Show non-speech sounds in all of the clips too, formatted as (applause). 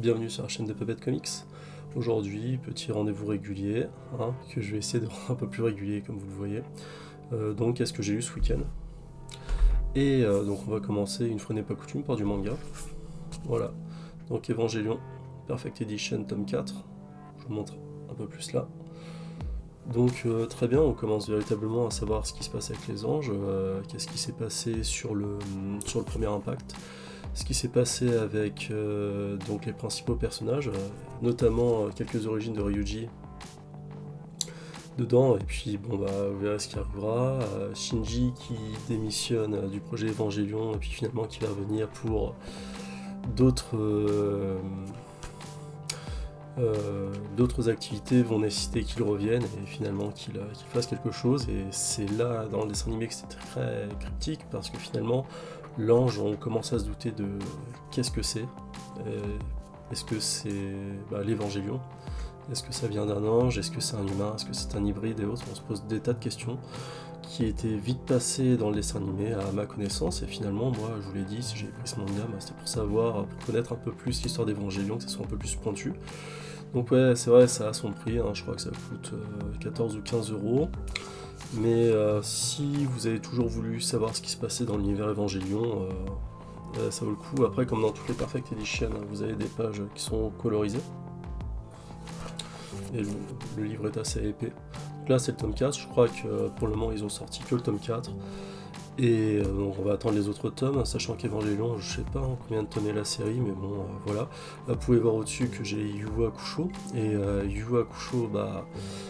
bienvenue sur la chaîne de Puppet Comics. Aujourd'hui, petit rendez-vous régulier, hein, que je vais essayer de rendre un peu plus régulier comme vous le voyez. Euh, donc, qu'est-ce que j'ai lu ce week-end? Et euh, donc, on va commencer, une fois n'est pas coutume, par du manga. Voilà. Donc, Evangelion, Perfect Edition, tome 4. Je vous montre un peu plus là. Donc euh, très bien, on commence véritablement à savoir ce qui se passe avec les anges, qu'est-ce qui s'est passé sur le, sur le premier impact, ce qui s'est passé avec euh, donc les principaux personnages, euh, notamment euh, quelques origines de Ryuji dedans, et puis bon bah vous verrez ce qui arrivera. Shinji qui démissionne du projet Evangelion et puis finalement qui va revenir pour d'autres d'autres activités vont nécessiter qu'il revienne et finalement qu'il fasse quelque chose et c'est là dans le dessin animé que c'est très cryptique parce que finalement L'ange, on commence à se douter de qu'est-ce que c'est. Euh, est-ce que c'est bah, l'évangélion? Est-ce que ça vient d'un ange? Est-ce que c'est un humain? Est-ce que c'est un hybride? Et autres On se pose des tas de questions qui étaient vite passées dans le dessin animé à ma connaissance. Et finalement, moi, je vous l'ai dit, si j'ai pris ce manga, bah, c'était pour savoir, pour connaître un peu plus l'histoire d'Évangélion, que ça soit un peu plus pointu. Donc ouais, c'est vrai, ça a son prix, hein. je crois que ça coûte 14 euh, ou 15 euros. Mais euh, si vous avez toujours voulu savoir ce qui se passait dans l'univers Evangelion, euh, euh, ça vaut le coup. Après, comme dans toutes les Perfect Edition, vous avez des pages qui sont colorisées. Et le, livre est assez épais. Là, c'est le tome 4. Je crois que pour le moment, ils ont sorti que le tome 4. Et euh, on va attendre les autres tomes, sachant qu'Evangelion, je sais pas combien de tomes est la série, mais bon, euh, voilà. Là, vous pouvez voir au-dessus que j'ai Yu Hakusho, et euh, Yu Hakusho, bah,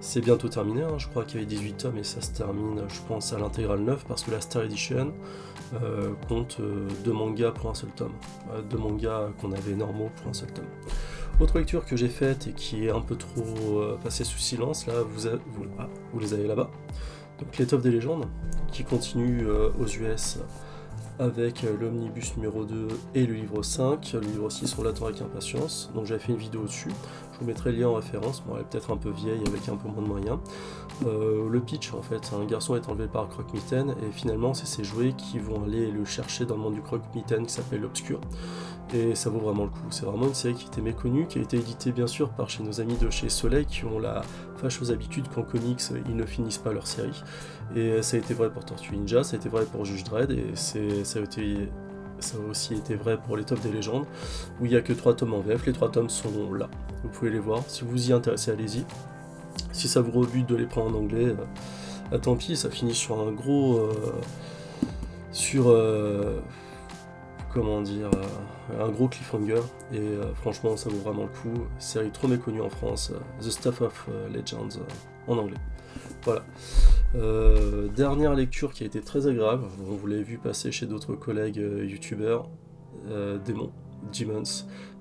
c'est bientôt terminé, hein. je crois qu'il y avait 18 tomes, et ça se termine, je pense, à l'intégrale 9, parce que la Star Edition compte deux mangas pour un seul tome, deux mangas qu'on avait normaux pour un seul tome. Autre lecture que j'ai faite, et qui est un peu trop passée sous silence, là, vous, ah, vous les avez là-bas, donc l'étoffe des légendes, qui continue euh, aux US avec euh, l'omnibus numéro 2 et le livre 5. Le livre 6, on l'attend avec impatience. Donc j'avais fait une vidéo dessus. Je vous mettrai le lien en référence. Bon, elle est peut-être un peu vieille avec un peu moins de moyens. Euh, le pitch, en fait, un garçon est enlevé par Croque-Mitaine et finalement, c'est ses jouets qui vont aller le chercher dans le monde du Croque-Mitaine qui s'appelle l'Obscur. Et ça vaut vraiment le coup. C'est vraiment une série qui était méconnue, qui a été éditée bien sûr par chez nos amis de chez Soleil qui ont la fâcheuse habitude qu'en comics ils ne finissent pas leur série. Et ça a été vrai pour Tortue Ninja, ça a été vrai pour Juge Dredd et ça a aussi été vrai pour les tomes des légendes, où il n'y a que 3 tomes en VF, les 3 tomes sont là. Vous pouvez les voir, si vous vous y intéressez, allez-y. Si ça vous rebute de les prendre en anglais, euh, tant pis, ça finit sur un gros... Euh, sur... Euh, comment dire, euh, un gros cliffhanger. Et euh, franchement, ça vaut vraiment le coup. Série trop méconnue en France, euh, The Stuff of Legends en anglais. Voilà. dernière lecture qui a été très agréable. vous l'avez vu passer chez d'autres collègues youtubeurs. Démon, Demons,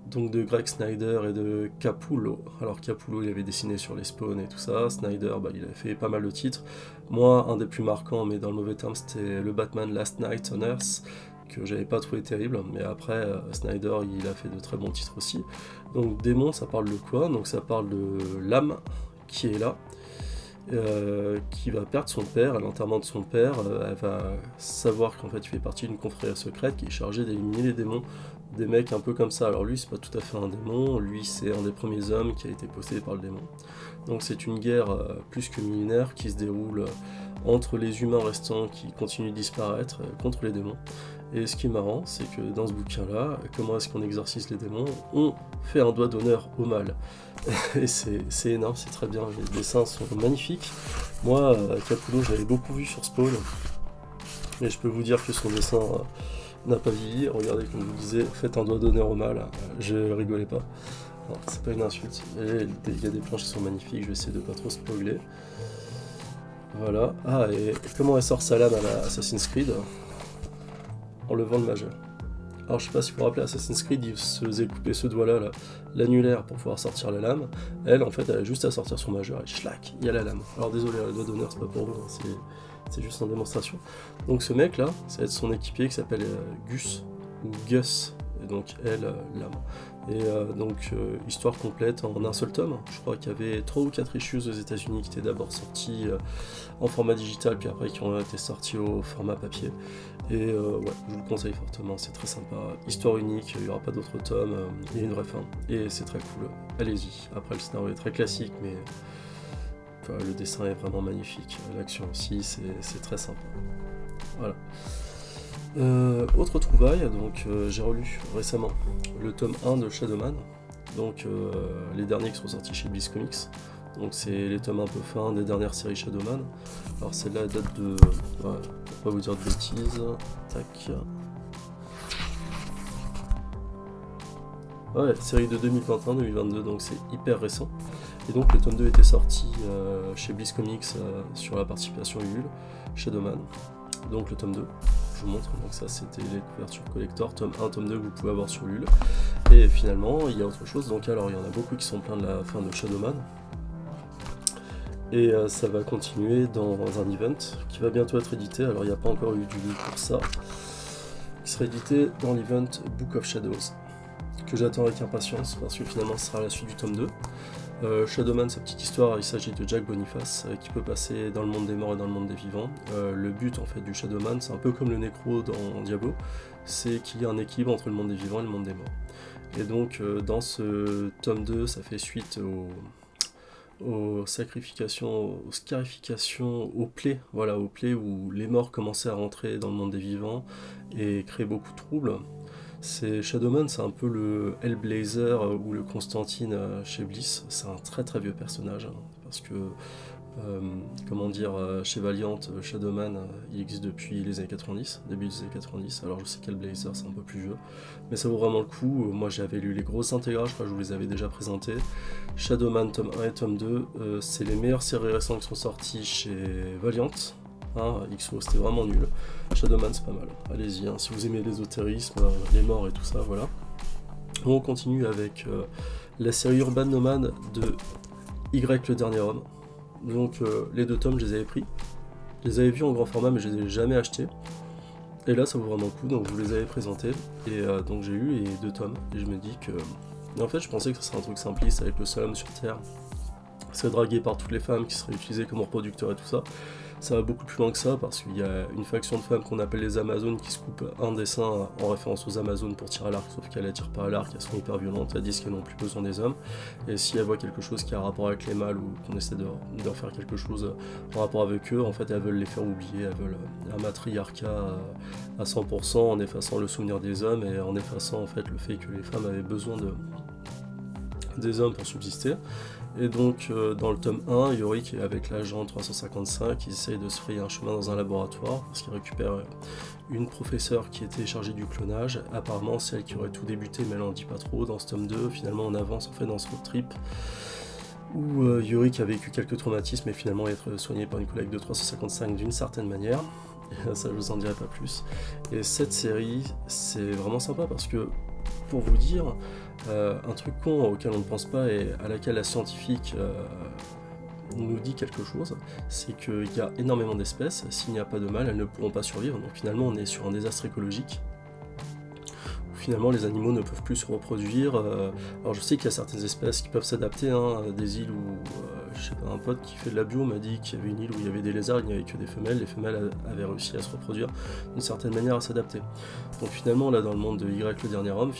donc de Greg Snyder et de Capullo. Alors Capullo, il avait dessiné sur les spawns et tout ça. Snyder, bah, il avait fait pas mal de titres. Moi, un des plus marquants, mais dans le mauvais terme, c'était le Batman Last Night on Earth que j'avais pas trouvé terrible, mais après euh, Snyder il a fait de très bons titres aussi. Donc démon ça parle de quoi? Donc ça parle de l'âme qui est là, euh, qui va perdre son père à l'enterrement de son père, euh, elle va savoir qu'en fait il fait partie d'une confrérie secrète qui est chargée d'éliminer les démons, des mecs un peu comme ça. Alors lui c'est pas tout à fait un démon, lui c'est un des premiers hommes qui a été possédé par le démon. Donc c'est une guerre plus que millénaire qui se déroule entre les humains restants qui continuent de disparaître contre les démons. Et ce qui est marrant, c'est que dans ce bouquin-là, comment est-ce qu'on exorcise les démons On fait un doigt d'honneur au mal. (laughs) Et c'est énorme, c'est très bien, les dessins sont magnifiques. Moi, euh, Capullo, j'avais beaucoup vu sur Spawn, mais je peux vous dire que son dessin euh, n'a pas vieilli. Regardez, comme je vous disais, faites un doigt d'honneur au mal, je rigolais pas. C'est pas une insulte. Il y a des planches qui sont magnifiques, je vais essayer de pas trop spoiler. Voilà. Ah, et comment elle sort sa lame à la Assassin's Creed? Levant le majeur. Alors je sais pas si vous vous rappelez, Assassin's Creed, il se faisait couper ce doigt-là, l'annulaire, pour pouvoir sortir la lame. Elle, en fait, elle a juste à sortir son majeur et schlac, il y a la lame. Alors désolé, le doigt d'honneur, c'est pas pour vous, hein, c'est juste en démonstration. Donc ce mec-là, ça va être son équipier qui s'appelle euh, Gus, ou Gus, et donc elle, l'âme. Et donc histoire complète en un seul tome. Je crois qu'il y avait 3 ou 4 issues aux États-Unis qui étaient d'abord sortis en format digital, puis après qui ont été sortis au format papier. Et ouais, je vous le conseille fortement, c'est très sympa. Histoire unique, il n'y aura pas d'autres tomes, il y a une vraie fin. Et c'est très cool. Allez-y. Après, le scénario est très classique, mais le dessin est vraiment magnifique. L'action aussi, c'est très sympa. Voilà. Euh, autre trouvaille, donc euh, j'ai relu récemment le tome 1 de Shadowman, donc euh, les derniers qui sont sortis chez Bliss Comics. Donc c'est les tomes un peu fins des dernières séries Shadowman. Alors celle-là date de. Ouais, pour pas vous dire de bêtises? Tac. Ouais, série de 2021-2022, donc c'est hyper récent. Et donc le tome 2 était sorti euh, chez Bliss Comics euh, sur la participation Ulule, Shadowman. Donc le tome 2, je vous montre, donc ça c'était les couvertures collector, tome 1, tome 2 que vous pouvez avoir sur Ulule. Et finalement, il y a autre chose, donc alors il y en a beaucoup qui sont pleins de la fin de Shadowman. Et euh, ça va continuer dans un event qui va bientôt être édité, alors il n'y a pas encore eu du lieu pour ça. Il sera édité dans l'event Book of Shadows, que j'attends avec impatience parce que finalement ce sera la suite du tome 2. Euh, Shadowman, sa petite histoire, il s'agit de Jack Boniface euh, qui peut passer dans le monde des morts et dans le monde des vivants. Le but en fait du Shadowman, c'est un peu comme le Necro dans Diablo, c'est qu'il y a un équilibre entre le monde des vivants et le monde des morts. Et donc dans ce tome 2, ça fait suite aux, sacrifications, aux scarifications, aux plaies, voilà, aux plaies où les morts commençaient à rentrer dans le monde des vivants et créer beaucoup de troubles. C'est Shadowman, c'est un peu le Hellblazer ou le Constantine euh, chez Bliss. C'est un très très vieux personnage hein, parce que comment dire, chez Valiant, Shadowman, il existe depuis les années 90, début des années 90. Alors je sais qu'Hellblazer c'est un peu plus vieux, mais ça vaut vraiment le coup. Moi j'avais lu les grosses intégrales, je crois que je vous les avais déjà présentées. Shadowman tome 1 et tome 2, c'est les meilleures séries récentes qui sont sorties chez Valiant. Hein, XO, c'était vraiment nul. Shadowman, c'est pas mal. Allez-y, hein, si vous aimez l'ésotérisme, euh, les morts et tout ça, voilà. On continue avec euh, la série Urban Nomad de Y le dernier homme. Donc euh, les deux tomes, je les avais pris. Je les avais vus en grand format, mais je les ai jamais achetés. Et là, ça vaut vraiment le coup, donc je vous les avais présentés. Et donc j'ai eu les deux tomes. Et je me dis que. en fait, je pensais que ce serait un truc simpliste avec le seul sur Terre. C'est dragué par toutes les femmes qui seraient utilisées comme reproducteurs et tout ça ça va beaucoup plus loin que ça parce qu'il y a une faction de femmes qu'on appelle les Amazones qui se coupent un dessin en référence aux Amazones pour tirer à l'arc, sauf qu'elles ne tirent pas à l'arc, elles sont hyper violentes, elles disent qu'elles n'ont plus besoin des hommes. Et si elles voient quelque chose qui a rapport avec les mâles ou qu'on essaie de, faire quelque chose en rapport avec eux, en fait elles veulent les faire oublier, elles veulent un matriarcat à 100% en effaçant le souvenir des hommes et en effaçant en fait le fait que les femmes avaient besoin de des hommes pour subsister. Et donc, euh, dans le tome 1, Yorick est avec l'agent 355, il essaye de se frayer un chemin dans un laboratoire parce qu'il récupère une professeure qui était chargée du clonage. Apparemment, c'est elle qui aurait tout débuté, mais elle n'en dit pas trop. Dans ce tome 2, finalement, on avance en fait dans ce road trip où euh, Yorick a vécu quelques traumatismes et finalement être soigné par une collègue de 355 d'une certaine manière. (laughs) ça, je vous en dirai pas plus. Et cette série, c'est vraiment sympa parce que, pour vous dire, euh, un truc con auquel on ne pense pas et à laquelle la scientifique euh, nous dit quelque chose, c'est qu'il y a énormément d'espèces, s'il n'y a pas de mal, elles ne pourront pas survivre, donc finalement on est sur un désastre écologique. Finalement les animaux ne peuvent plus se reproduire. Euh, alors je sais qu'il y a certaines espèces qui peuvent s'adapter, hein, des îles où, je sais pas, un pote qui fait de la bio m'a dit qu'il y avait une île où il y avait des lézards, il n'y avait que des femelles, les femelles avaient réussi à se reproduire d'une certaine manière, à s'adapter. Donc finalement là dans le monde de Y le dernier homme,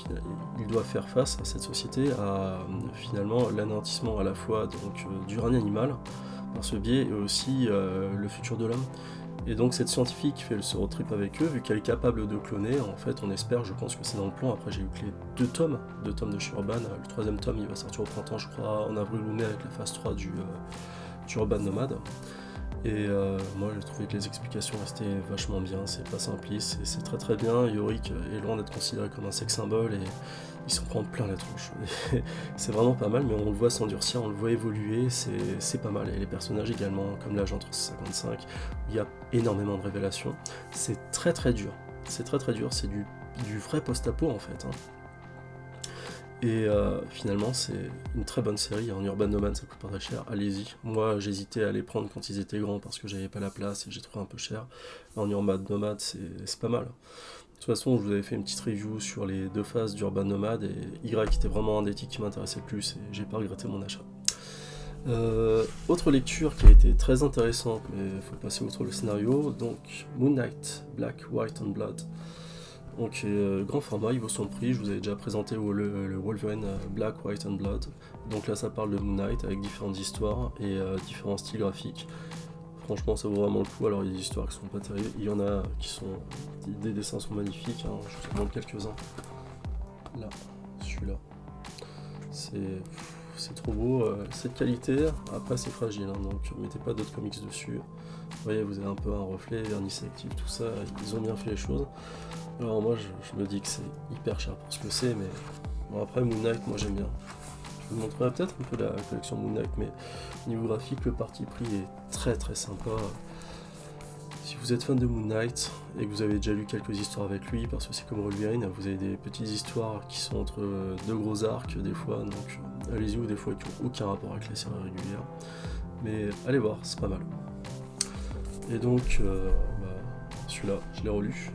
il doit faire face à cette société, à finalement l'anéantissement à la fois donc, euh, du règne animal par ce biais et aussi le futur de l'homme. Et donc cette scientifique fait ce road trip avec eux, vu qu'elle est capable de cloner, en fait on espère, je pense que c'est dans le plan, après j'ai eu que les deux tomes, deux tomes de Urban, le troisième tome il va sortir au printemps je crois, en avril ou mai avec la phase 3 du, euh, Urban Nomade. Et euh, moi j'ai trouvé que les explications restaient vachement bien, c'est pas simpliste, c'est très très bien, Yorick est loin d'être considéré comme un sex symbole et il s'en prend plein la tronche. (laughs) c'est vraiment pas mal, mais on le voit s'endurcir, on le voit évoluer, c'est pas mal. Et les personnages également, comme l'agent 355, il y a énormément de révélations. C'est très très dur. C'est très très dur, c'est du, du, vrai post-apo en fait. Hein. Et euh, finalement, c'est une très bonne série. En Urban Nomad, ça coûte pas très cher. Allez-y. Moi, j'hésitais à les prendre quand ils étaient grands parce que j'avais pas la place et j'ai trouvé un peu cher. En Urban Nomad, c'est pas mal. toute façon, je vous avais fait une petite review sur les deux phases d'Urban Nomad et Y était vraiment un des titres qui m'intéressait le plus et j'ai pas regretté mon achat. Euh, autre lecture qui a été très intéressante, mais faut passer outre le scénario. Donc, Moon Knight, Black, White and Blood. Donc, euh, grand format, il vaut son prix. Je vous avais déjà présenté le, Wolverine euh, Black, White and Blood. Donc là, ça parle de Moon Knight avec différentes histoires et différents styles graphiques. Franchement, ça vaut vraiment le coup. Alors, il y a des histoires qui sont pas terribles. Il y en a qui sont. Des dessins sont magnifiques. Hein. Je vous en montre quelques-uns. Là, celui-là. C'est c'est trop beau, euh, c'est de qualité, après c'est fragile, hein, donc mettez pas d'autres comics dessus. Vous voyez, vous avez un peu un reflet, vernis sélectif, tout ça, ils ont bien fait les choses. Alors moi je, me dis que c'est hyper cher pour ce que c'est, mais bon après Moon Knight, moi j'aime bien. Je vous montrerai peut-être un peu la collection Moon Knight, mais niveau graphique, le parti pris est très très sympa. Si vous êtes fan de Moon Knight et que vous avez déjà lu quelques histoires avec lui, parce que c'est comme Wolverine, vous avez des petites histoires qui sont entre deux gros arcs des fois, donc allez-y ou des fois qui n'ont aucun rapport avec les séries régulières. Mais allez voir, c'est pas mal. Et donc, euh, bah, celui-là, je l'ai relu.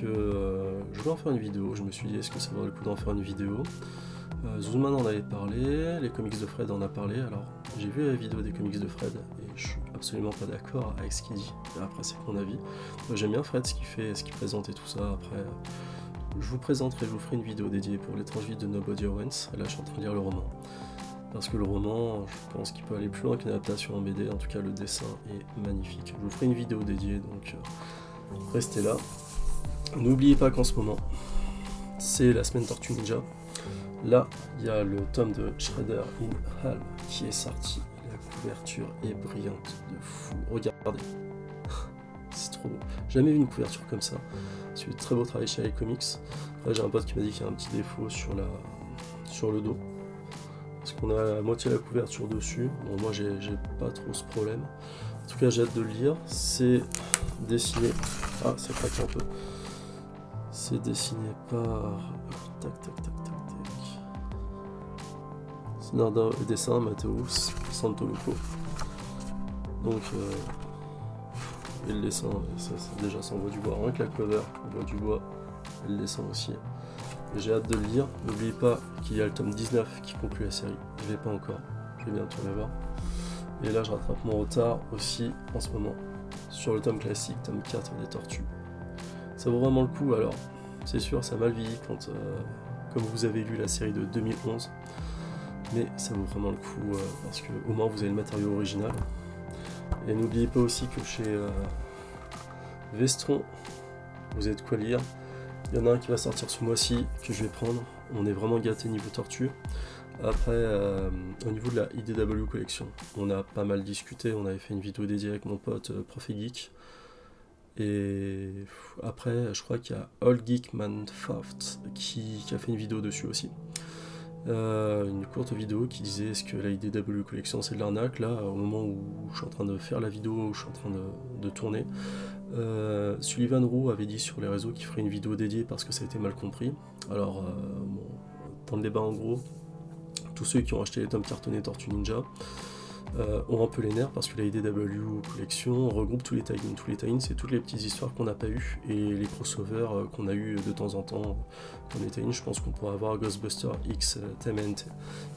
Que euh, je voulais en faire une vidéo. Je me suis dit, est-ce que ça vaut le coup d'en faire une vidéo euh, Zoomman en avait parlé, les comics de Fred en a parlé. Alors, j'ai vu la vidéo des comics de Fred et je suis absolument pas d'accord avec ce qu'il dit. Après, c'est mon avis. J'aime bien Fred, ce qu'il fait, ce qu'il présente et tout ça. Après, je vous présenterai, je vous ferai une vidéo dédiée pour l'étrange vie de Nobody Owens. Là, je suis en train de lire le roman. Parce que le roman, je pense qu'il peut aller plus loin qu'une adaptation en BD. En tout cas, le dessin est magnifique. Je vous ferai une vidéo dédiée, donc euh, restez là. N'oubliez pas qu'en ce moment, c'est la semaine Tortue Ninja. Là, il y a le tome de Shredder in Hall qui est sorti. La couverture est brillante de fou. Regardez. (laughs) c'est trop beau. Jamais vu une couverture comme ça. C'est très beau travail chez les comics. Après, j'ai un pote qui m'a dit qu'il y a un petit défaut sur, la, sur le dos. Parce qu'on a la moitié de la couverture dessus. Bon, moi, j'ai pas trop ce problème. En tout cas, j'ai hâte de le lire. C'est dessiné. Ah, ça craque un peu. C'est dessiné par. Tac, tac, tac, tac, tac. Et dessin, Matteus Santoluco. Donc, euh, et le dessin, ça, déjà ça envoie du bois, rien que la cover on voit du bois, et le dessin aussi. J'ai hâte de le lire, n'oubliez pas qu'il y a le tome 19 qui conclut la série, je l'ai pas encore, je vais bientôt l'avoir. Et là je rattrape mon retard aussi en ce moment, sur le tome classique, tome 4 des Tortues. Ça vaut vraiment le coup alors, c'est sûr ça mal vieilli quand, euh, comme vous avez lu la série de 2011, mais ça vaut vraiment le coup euh, parce que au moins vous avez le matériau original. Et n'oubliez pas aussi que chez euh, Vestron, vous êtes quoi lire. Il y en a un qui va sortir ce mois-ci que je vais prendre. On est vraiment gâté niveau tortue. Après, au niveau de la IDW collection, on a pas mal discuté. On avait fait une vidéo dédiée avec mon pote euh, Geek. Et après, je crois qu'il y a Old Geek Manfaft qui, a fait une vidéo dessus aussi. Euh, une courte vidéo qui disait est-ce que la IDW Collection c'est de l'arnaque là au moment où je suis en train de faire la vidéo où je suis en train de, tourner euh, Sullivan Roux avait dit sur les réseaux qu'il ferait une vidéo dédiée parce que ça a été mal compris alors euh, dans le débat en gros tous ceux qui ont acheté les tomes cartonnés Tortue Ninja euh, ont un peu les nerfs parce que la IDW Collection regroupe tous les tie Tous les tie c'est toutes les petites histoires qu'on n'a pas eues et les crossovers euh, qu'on a eu de temps en temps dans les tie je pense qu'on pourra avoir Ghostbuster X euh, TMNT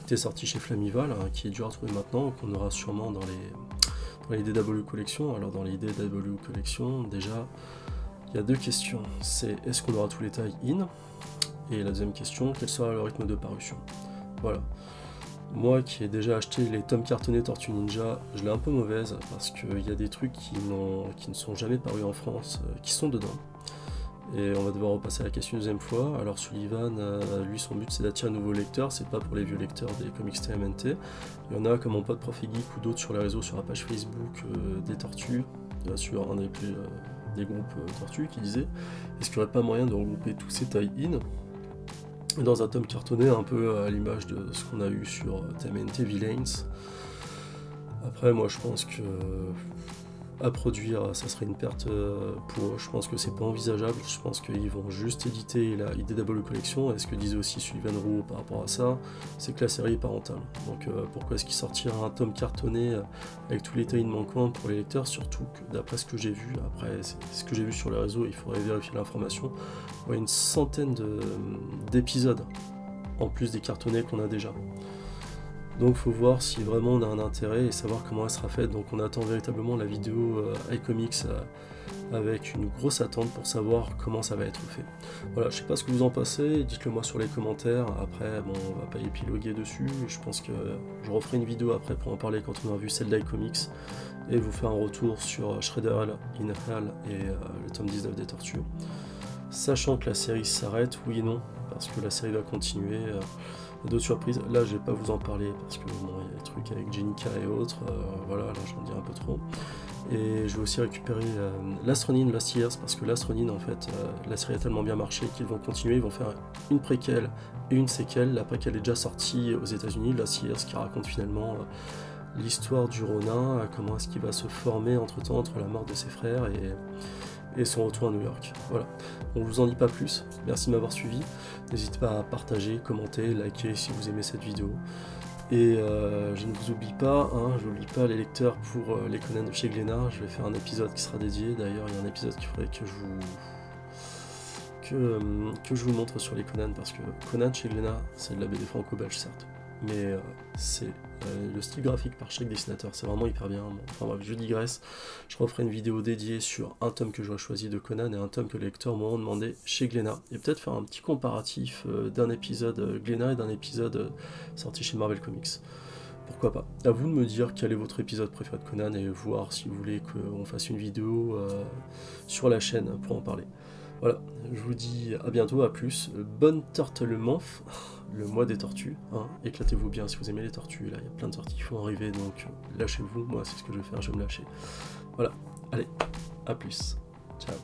qui était sorti chez Flamival, hein, qui est dur à trouver maintenant, qu'on aura sûrement dans les, dans les DW Collection. Alors dans les DW Collection, déjà, il y a deux questions. C'est est-ce qu'on aura tous les tie-in Et la deuxième question, quel sera le rythme de parution? Voilà. Moi qui ai déjà acheté les tomes cartonnés Tortue Ninja, je l'ai un peu mauvaise parce qu'il y a des trucs qui, qui, ne sont jamais parus en France, euh, qui sont dedans. Et on va devoir repasser à la question une deuxième fois. Alors Sullivan, euh, lui son but c'est d'attirer un nouveau lecteur, c'est pas pour les vieux lecteurs des comics TMNT. Il y en a comme mon pote Profi Geek ou d'autres sur les réseaux, sur la page Facebook euh, des Tortues, sûr un des plus des groupes Tortues qui disait est-ce qu'il n'y aurait pas moyen de regrouper tous ces tie-in dans un tome cartonné un peu à l'image de ce qu'on a eu sur TMNT Villains. Après, moi je pense que à produire, ça serait une perte euh, pour eux. Je pense que c'est pas envisageable. Je pense qu'ils vont juste éditer la IDW Collection. Et ce que disait aussi Sullivan Roux par rapport à ça, c'est que la série est pas rentable. Donc euh, pourquoi est-ce qu'il sortira un tome cartonné euh, avec tous les tie manquants pour les lecteurs? Surtout que d'après ce que j'ai vu, après ce que j'ai vu sur les réseaux, il faudrait vérifier l'information. Il y a une centaine d'épisodes en plus des cartonnés qu'on a déjà. Donc faut voir si vraiment on a un intérêt et savoir comment elle sera faite. Donc on attend véritablement la vidéo euh, iComics euh, avec une grosse attente pour savoir comment ça va être fait. Voilà, je sais pas ce que vous en pensez, dites-le moi sur les commentaires. Après, bon, on va pas épiloguer dessus. Je pense que je referai une vidéo après pour en parler quand on aura vu celle d'iComics et vous faire un retour sur Shredder, Inhale et euh, le tome 19 des Tortues. Sachant que la série s'arrête, oui et non, parce que la série va continuer d'autres surprises. Là, je vais pas vous en parler parce que bon, il y a des trucs avec Jenica et autres. Euh, voilà, là, j'en dis un peu trop. Et je vais aussi récupérer euh, l'Astronine Last Years parce que l'Astronine, en fait, euh, la série a tellement bien marché qu'ils vont continuer. Ils vont faire une préquelle et une séquelle. La préquelle est déjà sortie aux États-Unis, Last Years, qui raconte finalement l'histoire du Ronin, comment est-ce qu'il va se former entre temps entre la mort de ses frères et et son retour à New York. Voilà, on vous en dit pas plus. Merci de m'avoir suivi. N'hésitez pas à partager, commenter, liker si vous aimez cette vidéo. Et euh, je ne vous oublie pas, hein, je n'oublie pas les lecteurs pour euh, les Conan de chez Glénat. Je vais faire un épisode qui sera dédié. D'ailleurs, il y a un épisode qu'il faudrait que je vous que, euh, que, je vous montre sur les Conan parce que Conan chez Glénat, c'est de la BD franco-belge certes, mais c'est le style graphique par chaque dessinateur, c'est vraiment hyper bien. enfin bref, je digresse. Je referai une vidéo dédiée sur un tome que j'aurais choisi de Conan et un tome que les lecteurs m'ont demandé chez Glénat. Et peut-être faire un petit comparatif euh, d'un épisode euh, Glénat et d'un épisode sorti chez Marvel Comics. Pourquoi pas À vous de me dire quel est votre épisode préféré de Conan et voir si vous voulez qu'on fasse une vidéo sur la chaîne pour en parler. Voilà, je vous dis à bientôt, à plus. Bonne tortelement le mois des tortues. Hein. Éclatez-vous bien si vous aimez les tortues. Là, il y a plein de sorties qui font arriver, donc lâchez-vous. Moi, c'est ce que je vais faire, je vais me lâcher. Voilà, allez, à plus. Ciao.